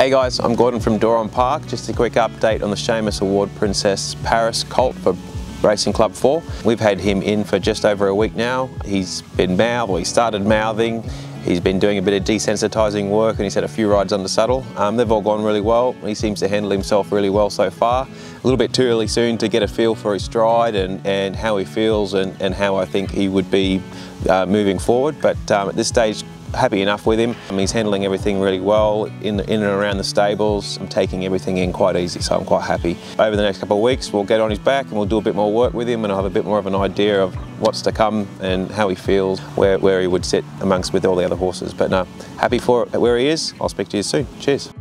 Hey guys, I'm Gordon from Doron Park. Just a quick update on the Shamus Award Princess Paris Colt for Racing Club 4. We've had him in for just over a week now. He's been mouthed, he started mouthing. He's been doing a bit of desensitising work and he's had a few rides the saddle. Um, they've all gone really well. He seems to handle himself really well so far. A little bit too early soon to get a feel for his stride and, and how he feels and, and how I think he would be uh, moving forward. But um, at this stage, happy enough with him. Um, he's handling everything really well in, in and around the stables. I'm taking everything in quite easy, so I'm quite happy. Over the next couple of weeks, we'll get on his back and we'll do a bit more work with him and I'll have a bit more of an idea of what's to come and how he feels, where, where he would sit amongst with all the other horses. But no, happy for where he is. I'll speak to you soon. Cheers.